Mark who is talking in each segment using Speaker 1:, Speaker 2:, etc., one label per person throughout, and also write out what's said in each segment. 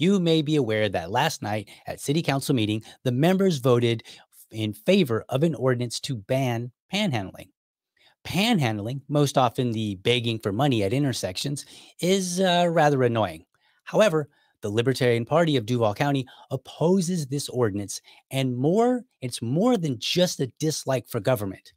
Speaker 1: You may be aware that last night at City Council meeting, the members voted in favor of an ordinance to ban panhandling. Panhandling, most often the begging for money at intersections, is uh, rather annoying. However, the Libertarian Party of Duval County opposes this ordinance, and more, it's more than just a dislike for government.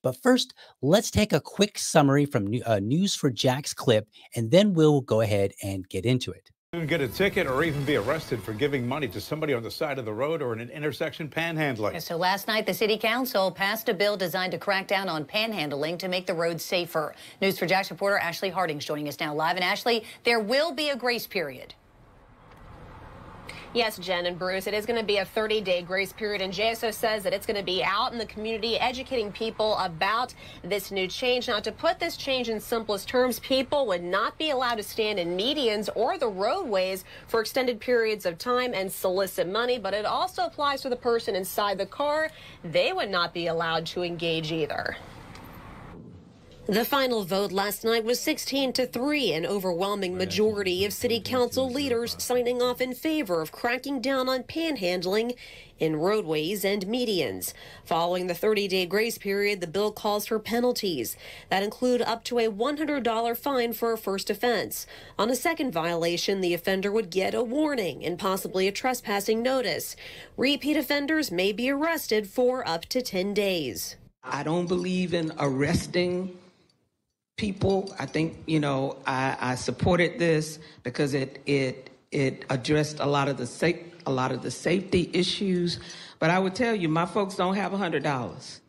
Speaker 1: But first, let's take a quick summary from uh, News4Jax clip, and then we'll go ahead and get into it.
Speaker 2: Get a ticket or even be arrested for giving money to somebody on the side of the road or in an intersection panhandling.
Speaker 3: So last night, the City Council passed a bill designed to crack down on panhandling to make the roads safer. News4Jax reporter Ashley Harding's joining us now live. And Ashley, there will be a grace period.
Speaker 4: Yes, Jen and Bruce, it is going to be a 30 day grace period, and JSO says that it's going to be out in the community educating people about this new change. Now, to put this change in simplest terms, people would not be allowed to stand in medians or the roadways for extended periods of time and solicit money, but it also applies to the person inside the car. They would not be allowed to engage either.
Speaker 5: The final vote last night was 16 to 3, an overwhelming majority of city council leaders signing off in favor of cracking down on panhandling in roadways and medians. Following the 30 day grace period, the bill calls for penalties that include up to a $100 fine for a first offense. On a second violation, the offender would get a warning and possibly a trespassing notice. Repeat offenders may be arrested for up to 10 days.
Speaker 6: I don't believe in arresting people. I think you know I, I supported this because it it it addressed a lot of the safe a lot of the safety issues. But I would tell you, my folks don't have a hundred dollars,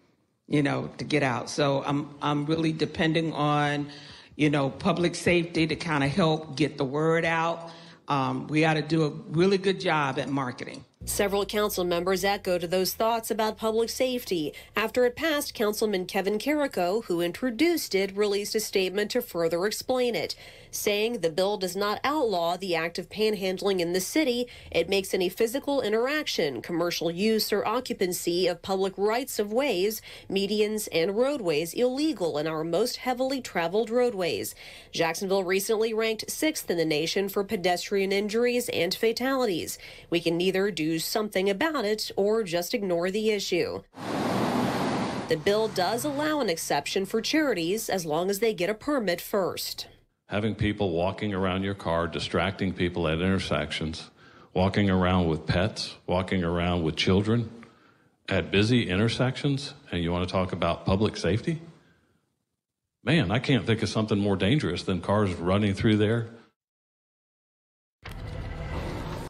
Speaker 6: you know, to get out. So I'm I'm really depending on, you know, public safety to kind of help get the word out. Um, we ought to do a really good job at marketing.
Speaker 5: Several council members echoed those thoughts about public safety. After it passed, Councilman Kevin Carrico, who introduced it, released a statement to further explain it, saying the bill does not outlaw the act of panhandling in the city. It makes any physical interaction, commercial use, or occupancy of public rights of ways, medians, and roadways illegal in our most heavily traveled roadways. Jacksonville recently ranked sixth in the nation for pedestrian injuries and fatalities. We can neither do something about it or just ignore the issue. The bill does allow an exception for charities as long as they get a permit first.
Speaker 7: Having people walking around your car, distracting people at intersections, walking around with pets, walking around with children at busy intersections, and you want to talk about public safety? Man, I can't think of something more dangerous than cars running through there.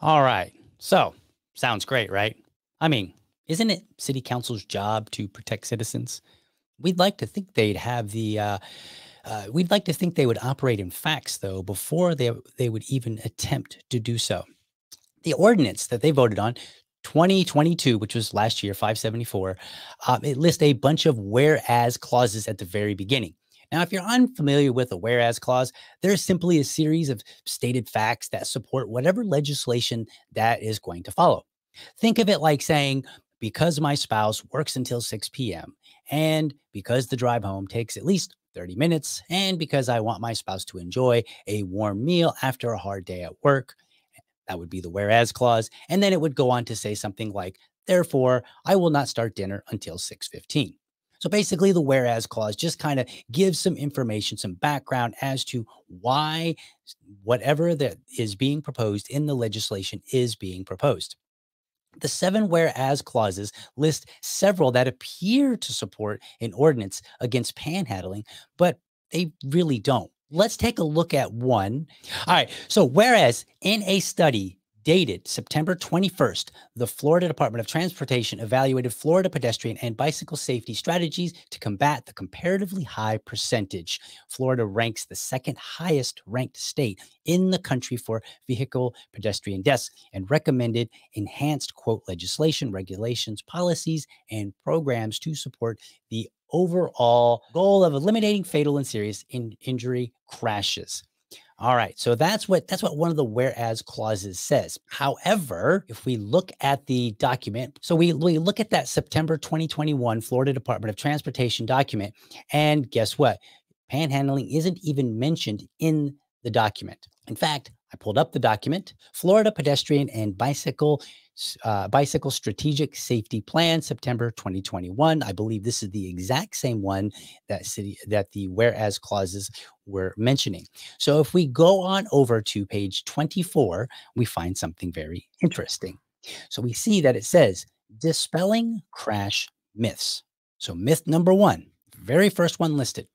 Speaker 1: All right. So, Sounds great, right? I mean, isn't it city council's job to protect citizens? We'd like to think they'd have the uh, uh, we'd like to think they would operate in facts, though, before they they would even attempt to do so. The ordinance that they voted on, 2022, which was last year, 574, um, it lists a bunch of whereas clauses at the very beginning. Now, if you're unfamiliar with a whereas clause, there's simply a series of stated facts that support whatever legislation that is going to follow. Think of it like saying, because my spouse works until 6 p.m., and because the drive home takes at least 30 minutes, and because I want my spouse to enjoy a warm meal after a hard day at work, that would be the whereas clause. And then it would go on to say something like, therefore, I will not start dinner until 6:15. So basically, the whereas clause just kind of gives some information, some background as to why whatever that is being proposed in the legislation is being proposed. The seven whereas clauses list several that appear to support an ordinance against panhandling, but they really don't. Let's take a look at one. All right. So, whereas in a study Dated September 21st, the Florida Department of Transportation evaluated Florida pedestrian and bicycle safety strategies to combat the comparatively high percentage. Florida ranks the second highest ranked state in the country for vehicle pedestrian deaths and recommended enhanced quote legislation, regulations, policies, and programs to support the overall goal of eliminating fatal and serious in injury crashes. All right. So that's what that's what one of the whereas clauses says. However, if we look at the document, so we, we look at that September 2021 Florida Department of Transportation document, and guess what? Panhandling isn't even mentioned in the document. In fact, I pulled up the document Florida Pedestrian and Bicycle uh, Bicycle Strategic Safety Plan, September 2021. I believe this is the exact same one that city that the whereas clauses were mentioning. So if we go on over to page 24, we find something very interesting. So we see that it says dispelling crash myths. So myth number one, very first one listed.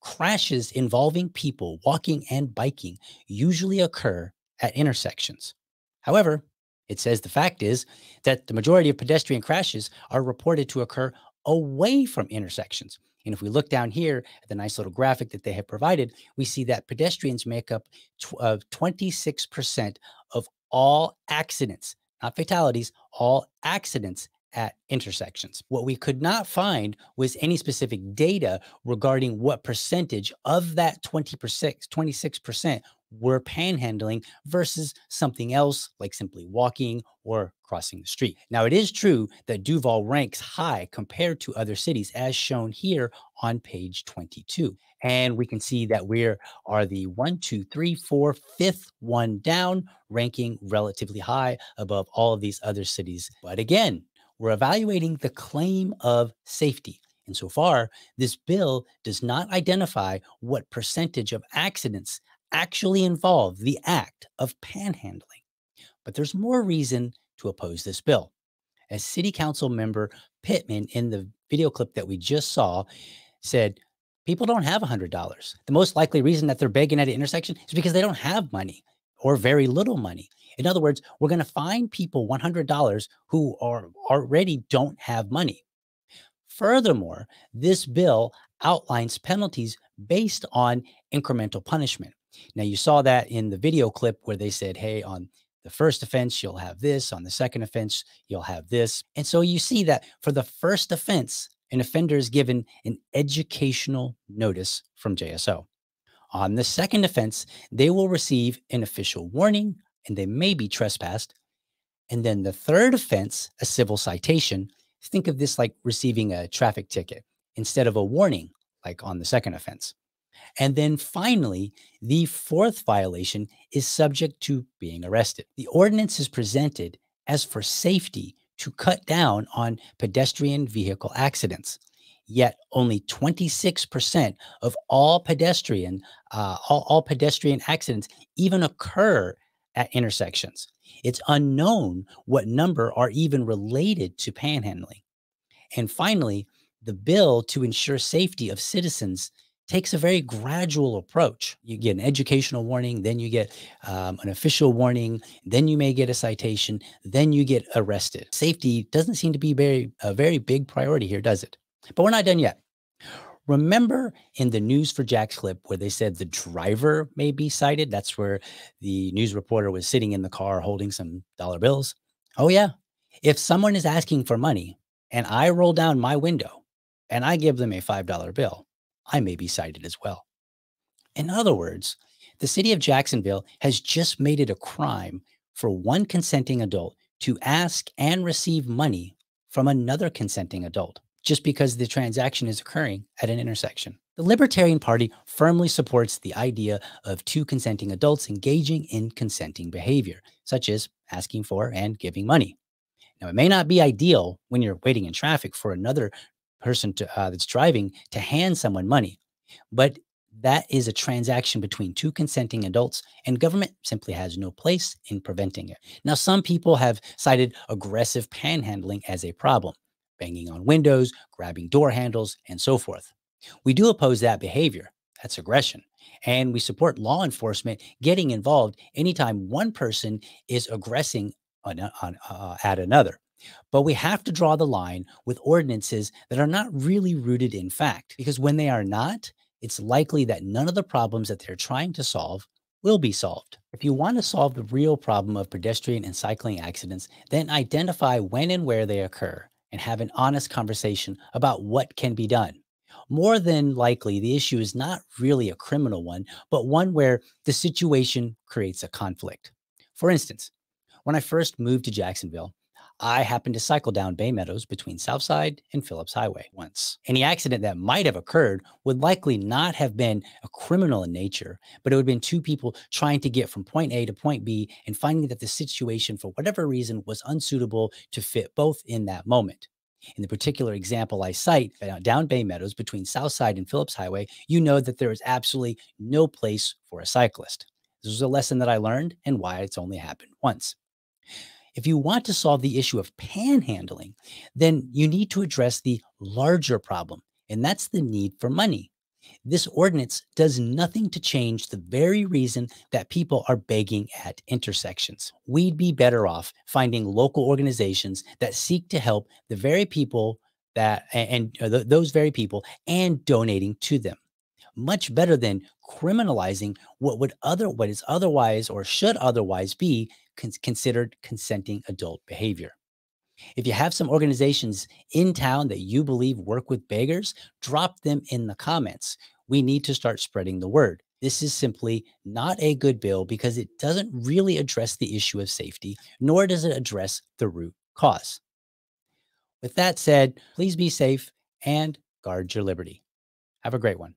Speaker 1: Crashes involving people walking and biking usually occur at intersections. However, it says the fact is that the majority of pedestrian crashes are reported to occur away from intersections. And if we look down here at the nice little graphic that they have provided, we see that pedestrians make up tw- uh, 26% of all accidents, not fatalities, all accidents at intersections. What we could not find was any specific data regarding what percentage of that 20%, 26% were panhandling versus something else like simply walking or crossing the street. Now, it is true that Duval ranks high compared to other cities, as shown here on page 22. And we can see that we are the one, two, three, four, fifth one down, ranking relatively high above all of these other cities. But again, we're evaluating the claim of safety. And so far, this bill does not identify what percentage of accidents actually involve the act of panhandling. But there's more reason to oppose this bill. As City Council member Pittman in the video clip that we just saw said, people don't have $100. The most likely reason that they're begging at an intersection is because they don't have money or very little money. In other words, we're going to find people $100 who are already don't have money. Furthermore, this bill outlines penalties based on incremental punishment. Now, you saw that in the video clip where they said, hey, on the first offense, you'll have this. On the second offense, you'll have this. And so you see that for the first offense, an offender is given an educational notice from JSO. On the second offense, they will receive an official warning and they may be trespassed. And then the third offense, a civil citation, think of this like receiving a traffic ticket instead of a warning, like on the second offense. And then finally, the fourth violation is subject to being arrested. The ordinance is presented as for safety to cut down on pedestrian vehicle accidents. Yet only 26% of all pedestrian uh, all, all pedestrian accidents even occur at intersections. It's unknown what number are even related to panhandling. And finally, the bill to ensure safety of citizens takes a very gradual approach. You get an educational warning, then you get um, an official warning, then you may get a citation, then you get arrested. Safety doesn't seem to be very a very big priority here, does it? But we're not done yet. Remember in the News4JAX clip where they said the driver may be cited? That's where the news reporter was sitting in the car holding some dollar bills. Oh, yeah. If someone is asking for money and I roll down my window and I give them a $5 bill, I may be cited as well. In other words, the city of Jacksonville has just made it a crime for one consenting adult to ask and receive money from another consenting adult just because the transaction is occurring at an intersection. The Libertarian Party firmly supports the idea of two consenting adults engaging in consenting behavior, such as asking for and giving money. Now, it may not be ideal when you're waiting in traffic for another person to, uh, that's driving to hand someone money. But that is a transaction between two consenting adults, and government simply has no place in preventing it. Now, some people have cited aggressive panhandling as a problem, banging on windows, grabbing door handles, and so forth. We do oppose that behavior. That's aggression. And we support law enforcement getting involved anytime one person is aggressing on, on, uh, at another. But we have to draw the line with ordinances that are not really rooted in fact, because when they are not, it's likely that none of the problems that they're trying to solve will be solved. If you want to solve the real problem of pedestrian and cycling accidents, then identify when and where they occur and have an honest conversation about what can be done. More than likely, the issue is not really a criminal one, but one where the situation creates a conflict. For instance, when I first moved to Jacksonville, I happened to cycle down Bay Meadows between Southside and Phillips Highway once. Any accident that might have occurred would likely not have been a criminal in nature, but it would have been two people trying to get from point A to point B and finding that the situation, for whatever reason, was unsuitable to fit both in that moment. In the particular example I cite uh, down Bay Meadows between Southside and Phillips Highway, you know that there is absolutely no place for a cyclist. This was a lesson that I learned and why it's only happened once. If you want to solve the issue of panhandling, then you need to address the larger problem, and that's the need for money. This ordinance does nothing to change the very reason that people are begging at intersections. We'd be better off finding local organizations that seek to help the very people that and, uh, those very people and donating to them. Much better than criminalizing what would other what is otherwise or should otherwise be considered consenting adult behavior. If you have some organizations in town that you believe work with beggars, drop them in the comments. We need to start spreading the word. This is simply not a good bill because it doesn't really address the issue of safety, nor does it address the root cause. With that said, please be safe and guard your liberty. Have a great one.